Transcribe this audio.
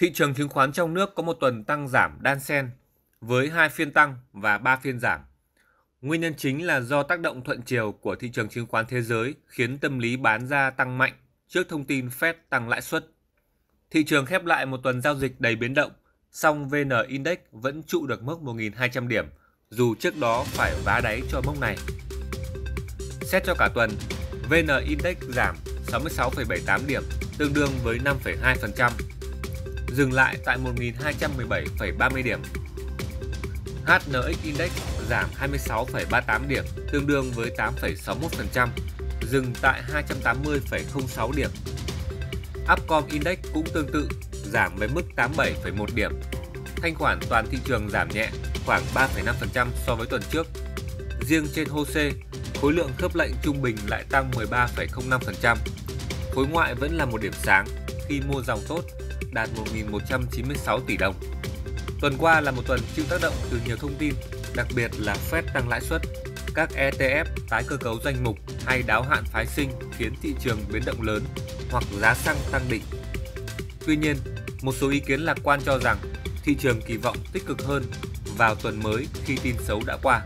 Thị trường chứng khoán trong nước có một tuần tăng giảm đan xen với hai phiên tăng và ba phiên giảm. Nguyên nhân chính là do tác động thuận chiều của thị trường chứng khoán thế giới khiến tâm lý bán ra tăng mạnh trước thông tin Fed tăng lãi suất. Thị trường khép lại một tuần giao dịch đầy biến động, song VN Index vẫn trụ được mức 1.200 điểm, dù trước đó phải vá đáy cho mốc này. Xét cho cả tuần, VN Index giảm 66,78 điểm, tương đương với 5,2%, dừng lại tại 1.217,30 điểm. HNX Index giảm 26,38 điểm, tương đương với 8,61%, dừng tại 280,06 điểm. Upcom Index cũng tương tự, giảm với mức 87,1 điểm. Thanh khoản toàn thị trường giảm nhẹ khoảng 3,5% so với tuần trước. Riêng trên HOSE, khối lượng khớp lệnh trung bình lại tăng 13,05%. Khối ngoại vẫn là một điểm sáng khi mua dòng tốt đạt 1.196 tỷ đồng. Tuần qua là một tuần chịu tác động từ nhiều thông tin, đặc biệt là Fed tăng lãi suất, các ETF tái cơ cấu danh mục hay đáo hạn phái sinh khiến thị trường biến động lớn hoặc giá xăng tăng đỉnh. Tuy nhiên, một số ý kiến lạc quan cho rằng thị trường kỳ vọng tích cực hơn vào tuần mới khi tin xấu đã qua.